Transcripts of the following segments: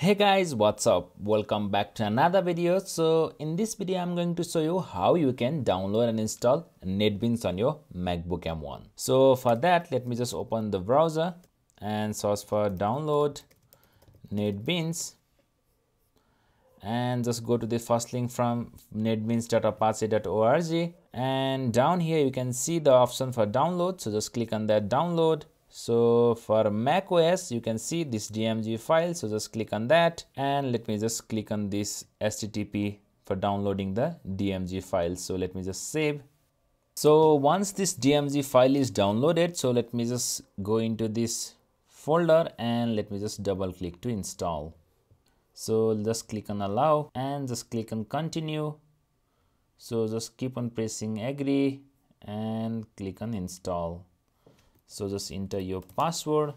hey guys what's up? Welcome back to another video. So in this video i'm going to show you how you can download and install netbeans on your macbook m1 so for that let me just open the browser and search for download netbeans. And just go to the first link from netbeans.apache.org and down here you can see the option for download. So just click on that download so for mac os you can see this dmg file. So just click on that. And let me just click on this http for downloading the dmg file. So let me just save. So once this dmg file is downloaded so let me just go into this folder and let me just double click to install. So just click on allow and just click on continue. So just keep on pressing agree and click on install so just enter your password.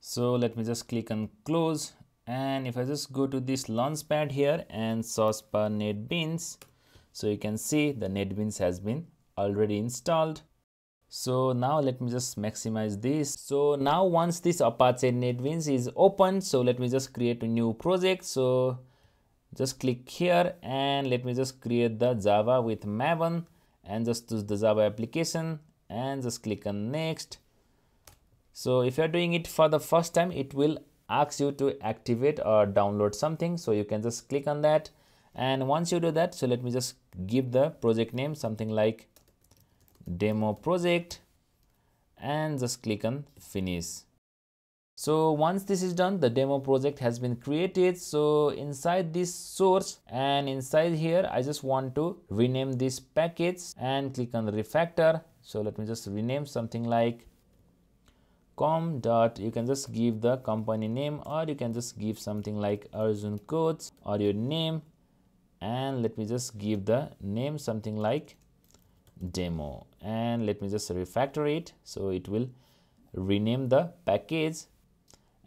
So let me just click on close. And if I just go to this launchpad here and search for NetBeans so you can see the NetBeans has been already installed. So now let me just maximize this. So now once this Apache NetBeans is open so let me just create a new project. So just click here and let me just create the Java with Maven and just choose the Java application and just click on next. So if you're doing it for the first time it will ask you to activate or download something. So you can just click on that. And once you do that so let me just give the project name something like demo project and just click on finish so once this is done the demo project has been created. So inside this source and inside here i just want to rename this package and click on the refactor. So let me just rename something like com dot you can just give the company name or you can just give something like arjun codes or your name. And let me just give the name something like demo. And let me just refactor it. So it will rename the package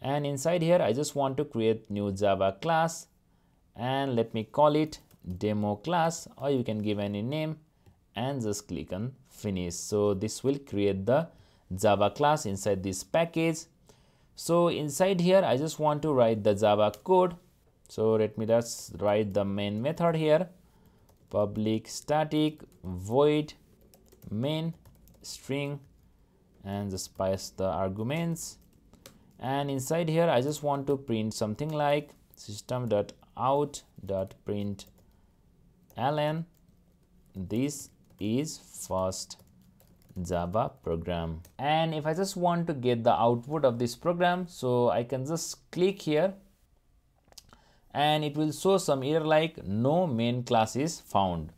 and inside here i just want to create new java class. And let me call it demo class or you can give any name and just click on finish. So this will create the java class inside this package. So inside here i just want to write the java code. So let me just write the main method here. Public static void main string and just pass the arguments and inside here i just want to print something like system.out.println this is first java program. And if i just want to get the output of this program so i can just click here. And it will show some error like no main class is found.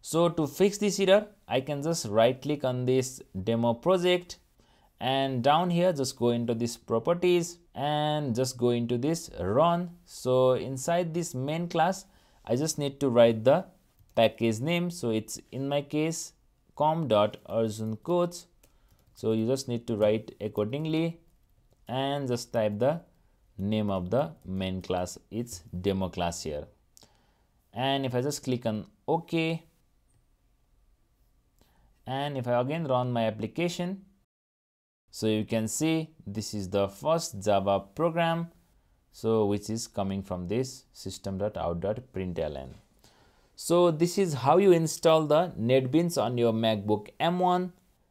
So to fix this error i can just right click on this demo project and down here just go into this properties and just go into this run. So inside this main class i just need to write the package name. So it's in my case com dot so you just need to write accordingly and just type the name of the main class. It's demo class here. And if i just click on ok and if i again run my application so you can see this is the first java program so which is coming from this system.out.println so this is how you install the NetBeans on your MacBook M1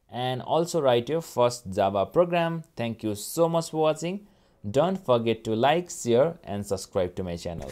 and also write your first Java program. Thank you so much for watching. Don't forget to like, share and subscribe to my channel.